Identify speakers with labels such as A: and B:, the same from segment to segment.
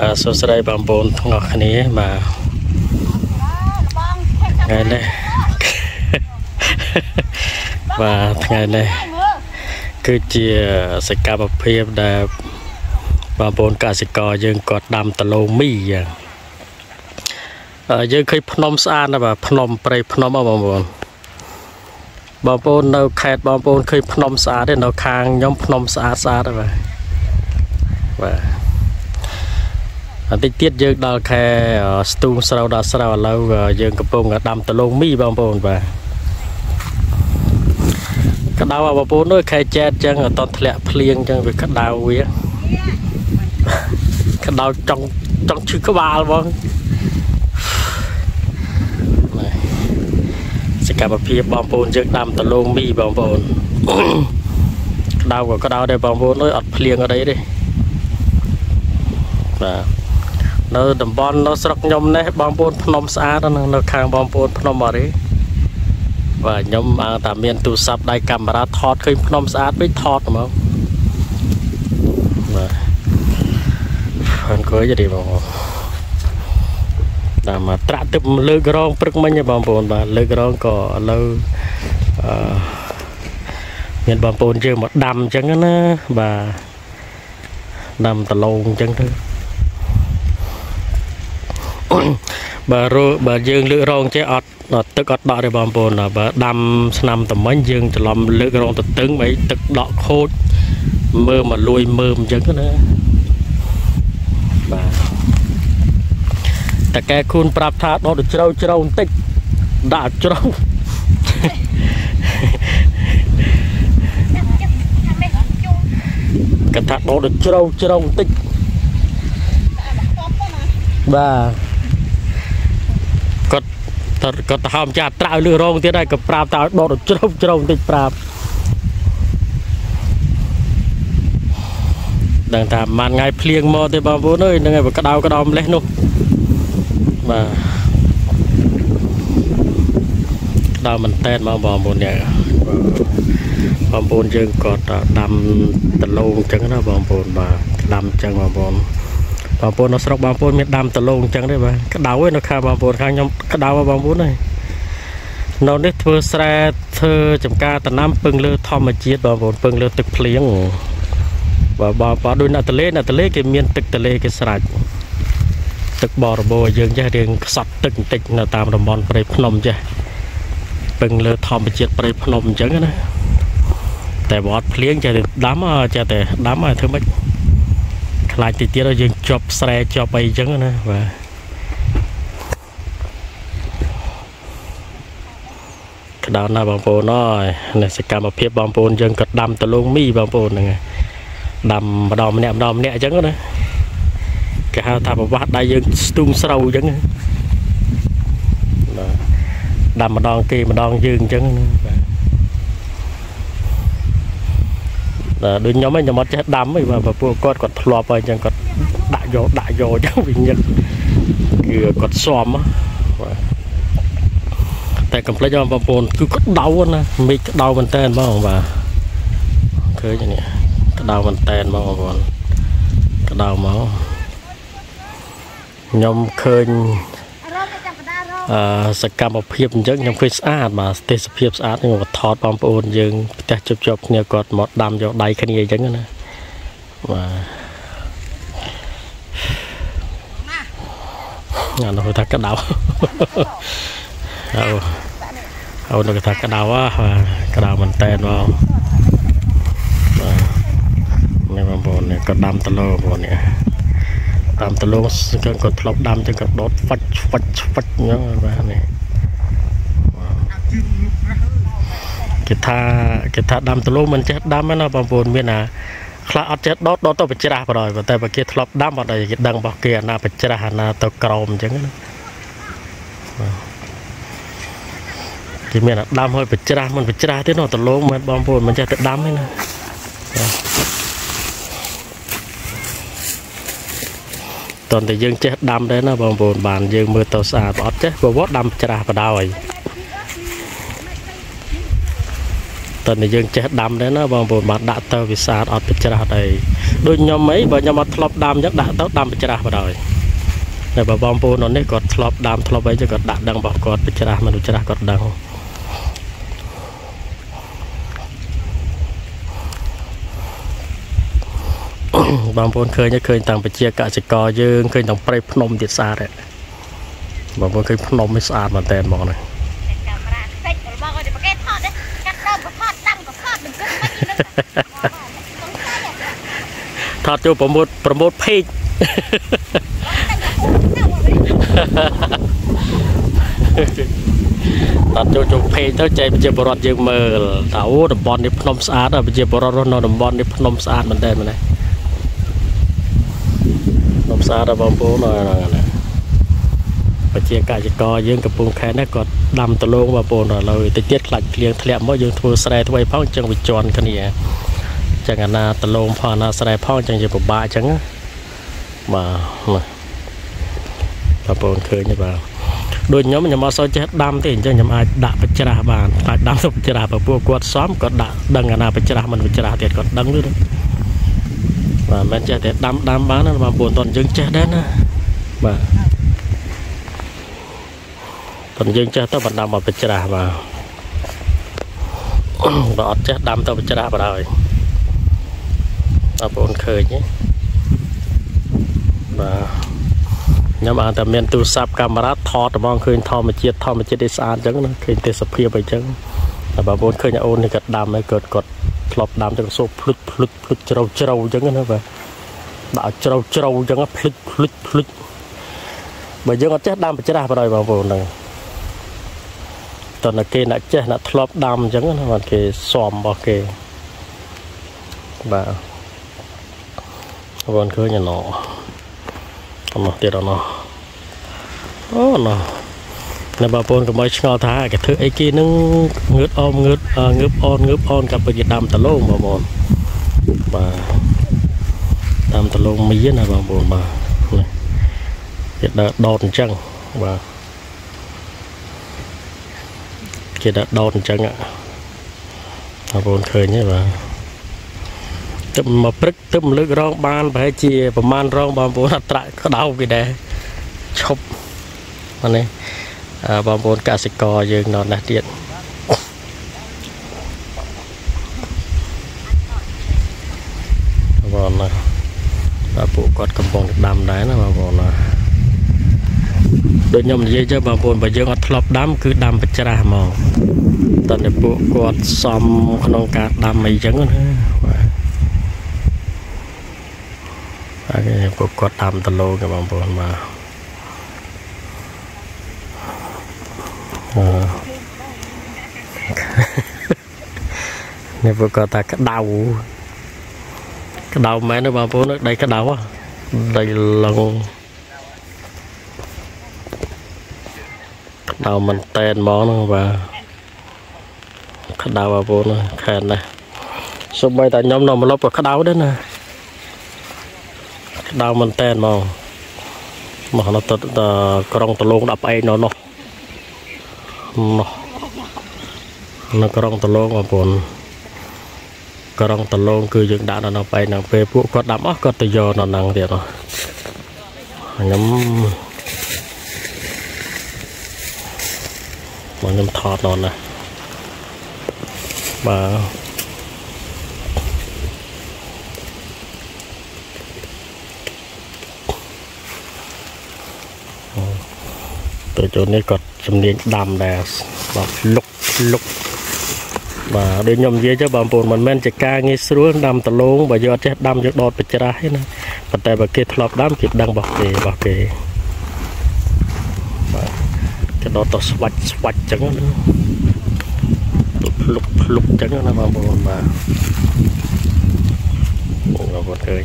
A: បាទសួស្តីបងប្អូនទាំងអស់គ្នាបាទថ្ងៃនេះបាទថ្ងៃនេះគឺជាសកម្មភាពដែលបងប្អូនកសិករយើងគាត់ដាំដលងមីយ៉ាងយើងឃើញភ្នំស្អាតណាស់បាទភ្នំព្រៃភ្នំបងប្អូនបងប្អូននៅខេត្តបងប្អូនឃើញភ្នំស្អាតទេនៅខាងខ្ញុំភ្នំស្អាតស្អាតបាទបាទ បន្តិចទៀតយើងដល់ខែស្ទូងស្រូវដល់ស្រូវឥឡូវយើងកំពុងដាំដលងមីបងប្អូនបាទក្តៅបងប្អូនអើយខែចែតចឹងអត់ធ្លាក់ភ្លៀងចឹងវាក្តៅវាក្តៅចង់ចង់ឈឺក្បាលបងសកម្មភាពបងប្អូនយើងដាំដលងមីបងប្អូនក្តៅក៏ក្តៅដែរបងប្អូនអើយអត់ភ្លៀងអត់អីទេបាទ នៅតំបន់នៅស្រុកខ្ញុំនេះបងប្អូនភ្នំស្អាតនៅខាងបងប្អូនភ្នំអរិយបាទខ្ញុំអើតាមានទូរស័ព្ទដៃកាមេរ៉ាថតឃើញភ្នំស្អាតវិញថតហ្មងបាទអង្គុយទេបងប្អូនតាមត្រាក់ទឹកលើករងព្រឹកមិញបងប្អូនបាទលើករងក៏ឥឡូវអឺមានបងប្អូនយើងមកដាំអញ្ចឹងណាបាទដាំដលងអញ្ចឹងទៅ បើរបើយើងលើករងចេះអត់ទឹកអត់ដក់ទេបងប្អូនបើដាំឆ្នាំតមិញយើងច្រឡំលើករងទៅតឹងបីទឹកដក់ខូចមើលមកលួយមើមអញ្ចឹងណាបាទតែកែខូនប្រាប់ថាដកទៅជ្រៅជ្រៅបន្តិចដាក់ជ្រៅគាត់ថាដកទៅជ្រៅជ្រៅបន្តិចបាទ គាត់គាត់ទៅហោមចាស់ត្រាវលឺរងទៀតហើយក៏ប្រាប់តើឲ្យដកជ្រៅជ្រៅបន្តិចប្រាប់ដឹងថាប្រហែលថ្ងៃភ្លៀងមកទេបងប្អូនអើយនឹងឯងក្តៅក្តៅម្លេះនោះបាទក្តៅមែនតែនមកបងប្អូននេះបងប្អូនយើងគាត់ដាំដលងអញ្ចឹងណាបងប្អូនបាទដាំអញ្ចឹងបងប្អូន បងប្អូននៅស្រុកបងប្អូនមានដាំដលងអញ្ចឹងទេបាទក្តៅឯនៅខាងបងប្អូនខាងខ្ញុំក្តៅបងប្អូនហើយនៅនេះធ្វើស្រែធ្វើចំការដំណាំពឹងលើធម្មជាតិបងប្អូនពឹងលើទឹកភ្លៀងបាទបើបើដូចអ្នកតលេអ្នកតលេគេមានទឹកតលេគេស្រេចទឹកបរិបូរយើងចេះរៀងខ្សត់ទឹកបន្តិចនៅតាមតំបន់ព្រៃភ្នំចេះពឹងលើធម្មជាតិព្រៃភ្នំអញ្ចឹងណាតែបើអត់ភ្លៀងចេះតែដាំចេះតែដាំឲ្យធ្វើម៉េច ខ្លាចតិចទៀតយើងជាប់ស្រែជាប់អីអញ្ចឹងណាបាទក្តៅណាស់បងប្អូនអើយនេះសកម្មភាពបងប្អូនយើងក៏ដាំដលងមីបងប្អូនហ្នឹងដាំម្ដងម្នាក់ម្ដងម្នាក់អញ្ចឹងណាគេហៅថាប្រវាស់ដៃយើងស្ទូងស្រូវអញ្ចឹងបាទដាំម្ដងគេម្ដងយើងអញ្ចឹងបាទបាទ ដូចខ្ញុំឯងខ្ញុំអត់ចេះដាំទេបាទពួកគាត់គាត់ធ្លាប់ហើយអញ្ចឹងគាត់ដាក់យកដាក់យកអញ្ចឹងវាញឹកគឺគាត់ស៊ំបាទតែកំ pl បងប្អូនគឺក្តៅណាមេឃក្តៅមែនតើបងបាទឃើញនេះក្តៅមែនតែនបងប្អូនក្តៅមកខ្ញុំឃើញអឺ សកម្មភាពអញ្ចឹងខ្ញុំឃើញស្អាតបាទទេសភាពស្អាតខ្ញុំក៏ថតបងប្អូនយើងផ្ទះជប់ជាប់គ្នាគាត់មកដាំយកដៃគ្នាអញ្ចឹងណាបាទអានោះថាក្តៅអូអូនោះថាក្តៅហ៎ក្តៅមែនតែនបងនេះបងប្អូននេះក៏ដាំតលោបងប្អូននេះ ដាំតលោគឺក៏ធ្លាប់ដាំចឹងក៏ដុតហ្វាច់ហ្វាច់ហ្វាច់អញ្ចឹងបាទនេះគេថាគេថាដាំតលោមិនចេះដាំណាបងប្អូនមានណាខ្លះអត់ចេះដុតដុតទៅបច្រាស់បរយតែបើគេធ្លាប់ដាំអត់ឲ្យគេដឹងរបស់គេអាណាបច្រាស់អាណាទៅក្រោមអញ្ចឹងណាគេមានដាំឲ្យបច្រាស់មិនបច្រាស់ទេនោះតលងមិនបងប្អូនមិនចេះទៅដាំទេណា តើតែយើងចេះដាំដែរណាបងប្អូនបានយើងមើលទៅស្អាតអត់ចេះប្រវត្តិដាំច្រាស់បដ ாய் តតើតែយើងចេះដាំដែរណាបងប្អូនបាទដាក់ទៅវាស្អាតអត់ប្រច្រាស់អីដូចខ្ញុំអីបើខ្ញុំអត់ធ្លាប់ដាំអញ្ចឹងដាក់ទៅដាំប្រច្រាស់បណ្ដោយតែបើបងប្អូននោះនេះគាត់ធ្លាប់ដាំធ្លាប់អីចឹងគាត់ដាក់ដឹងរបស់គាត់ប្រច្រាស់មិនប្រច្រាស់គាត់ដឹង បងប្អូនឃើញឃើញតាំងប្រជាកសិករយើងឃើញតាំងព្រៃភ្នំទៀតស្អាតហ្នឹងបងប្អូនឃើញភ្នំនេះស្អាតមែនតើហ្មងហ្នឹងថតចូលប្រមូតប្រមូតពេកតើចូលចូលពេកទៅចែកប្រជាពលរដ្ឋយើងមើលតើអូតំបន់នេះភ្នំស្អាតប្រជាពលរដ្ឋរស់នៅតំបន់នេះភ្នំស្អាតមែនតើមែនទេ ភ្នំស្អាតបងប្អូនហ្នឹងណាប្រជាកសិករយើងកំពុងខែនេះគាត់ដាំដលងបងប្អូនឥឡូវតិចទៀតខ្លាច់ភ្លៀងធ្លាក់មកយើងធ្វើស្រែធ្វើផងអញ្ចឹងវាជន់គ្នាចឹងអាណាដលងផងអាណាស្រែផងអញ្ចឹងជាពិបាកអញ្ចឹងបាទបងប្អូនឃើញទេបាទដូចខ្ញុំខ្ញុំអត់សូវចេះដាំទេអញ្ចឹងខ្ញុំអាចដាក់បច្រាស់បានអាចដាំទៅបច្រាស់បើពួកគាត់សំគាត់ដាក់ដឹងអាណាបច្រាស់មិនបច្រាស់ទៀតគាត់ដឹងទេ បាទមិនចេះតែដាំដាំបានណាបងប្អូនតន់យើងចេះដែរណាបាទប៉ុន្តែយើងចេះទៅបណ្ដាំមកបច្រាស់បាទបើអត់ចេះដាំទៅបច្រាស់បណ្ដោយបងប្អូនឃើញទេបាទខ្ញុំអានតែមានទូរស័ព្ទកាមេរ៉ាថតហ្មងឃើញធម្មជាតិធម្មជាតិនេះស្អាតអញ្ចឹងណាឃើញទេសភាពអញ្ចឹងតែបងប្អូនឃើញអូននេះគាត់ដាំហើយគាត់គាត់ ធ្លាប់ដាំទៅសូភ្លុចភ្លុចភ្លុចជ្រៅជ្រៅអញ្ចឹងណាបាទដាក់ជ្រៅជ្រៅអញ្ចឹងភ្លុចភ្លុចភ្លុចបើយើងអត់ចេះដាំបច្រាស់បណ្ដោយបងប្អូនហ្នឹងតើគេអ្នកចេះអ្នកធ្លាប់ដាំអញ្ចឹងណាបាទគេស៊ំរបស់គេបាទបងឃើញណោអមទៀតអណោអូណោ នៅបងប្អូនកុំឲ្យឆ្ងល់ថាគេធ្វើអីគេនឹងងើតអមងើតងើបអនងើបអនក៏ពិតជាដាំដលងបងប្អូនបាទដាំដលងមីណាបងប្អូនបាទគេដើរដោតអញ្ចឹងបាទគេដាក់ដោតអញ្ចឹងបងប្អូនឃើញទេបាទទឹកមកព្រឹកទឹកលើករងបានប្រហែលជាប្រហែលរងបងប្អូនអត្រាក្តៅគេដែរឈប់អានេះ បងប្អូនកសិករយើងនៅនេះទៀតបងណាបាទពួកគាត់កំពុងដាំដែរណាបងប្អូនណាដូចខ្ញុំនិយាយចឹងបងប្អូនបើយើងអត់ធ្លាប់ដាំគឺដាំបច្រាស់ហ្មងតើតែពួកគាត់សំក្នុងការដាំអីចឹងណាបាទហើយពួកគាត់ដាំដលោគេបងប្អូនបាទ នេះពួកគាត់ថាក្តៅក្តៅមែនទេបងប្អូនដីក្តៅដីឡងក្តៅមែនតែនហ្មងហ្នឹងបាទក្តៅបងប្អូនខែនណាស់សូម្បីតែខ្ញុំនៅម្លប់ក៏ក្តៅដែរណាក្តៅមែនតែនហ្មងមកនៅទៅក្រុងតលងដាក់ផ្អែកនៅនោះ នោះនៅក្រុងតលងបងប្អូនក្រុងតលងគឺយើងដាក់នៅនៅផ្អែកហ្នឹងពេលពួកគាត់ដាំអស់គាត់ទៅយកនៅហ្នឹងទៀតខ្ញុំមកខ្ញុំថតដល់ណាបាទ ទៅចូលនេះគាត់ជំនាញដាំដែរបាទលុកលុកបាទដូចខ្ញុំនិយាយទៅបងប្អូនមិនមែនជាការងាយស្រួលដាំដលងបើយកអត់ចេះដាំយកដតបច្រាស់ទេណាប៉ុន្តែបើគេធ្លាប់ដាំគេដឹងរបស់គេរបស់គេទៅដល់ទៅស្វាច់ស្វាច់ចឹងណាភ្លុកភ្លុកចឹងណាបងប្អូនបាទបងប្អូនឃើញ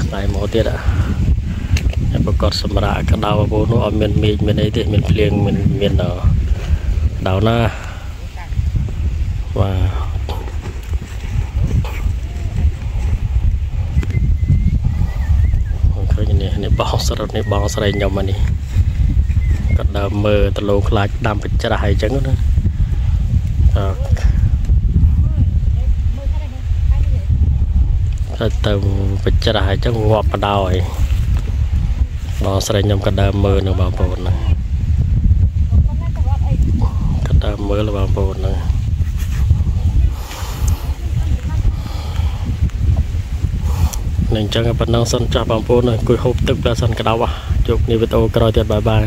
A: ថ្ងៃមកទៀតអា តែប្រកបសម្រាប់កដៅពូនោះអត់មានមេឃមានអីទេមានភ្លៀងមានមានដៅណាបាទឃើញនេះនេះបងសរុបនេះបងស្រីខ្ញុំអានេះក៏ដើមមើលតលោខ្លាចដាំបច្ច្រាស់អីចឹងណាអឺទៅបច្ច្រាស់អីចឹងងាប់បដហើយ បងស្រីខ្ញុំក៏ដើមមើលនឹងបងប្អូនហ្នឹងក៏ដើមមើលបងប្អូនហ្នឹងនឹងអញ្ចឹងប៉ុណ្ណឹងសិនចាស់បងប្អូនអង្គុយហូបទឹកដល់សិនក្តៅជួបគ្នាវីដេអូក្រោយទៀតបាយបាយ